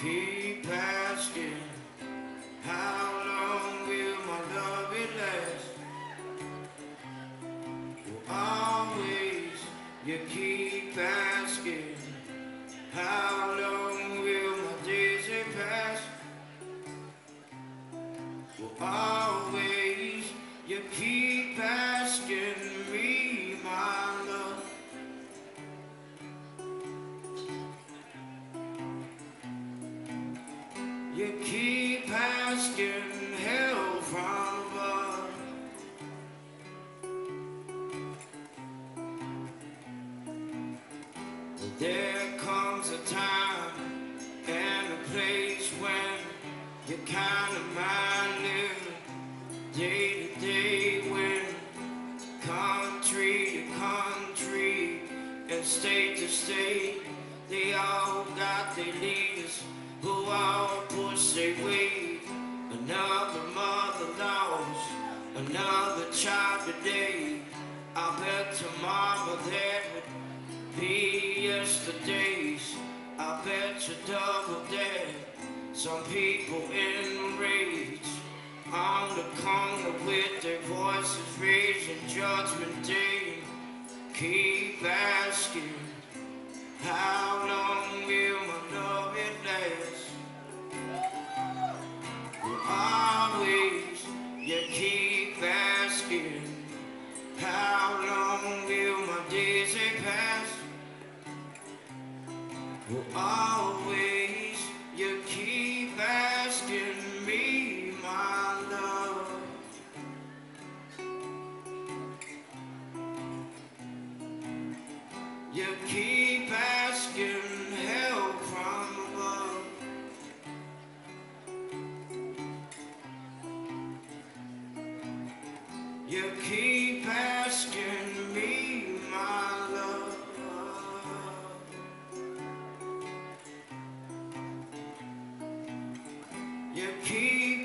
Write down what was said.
keep asking, how long will my love last? Well, always you keep asking, how long will my days pass? Well, You keep asking help from above. But there comes a time and a place when you kind of mind living day to day when country to country and state to state they all got their leaders who all their weight. Another mother lost, another child today. I bet tomorrow that would be yesterday's. I bet you double that. Some people enraged on the corner with their voices raising judgment day. Keep asking, how long how long will my days pass? Well, always you keep asking me, my love. You keep You keep asking me, my love. You keep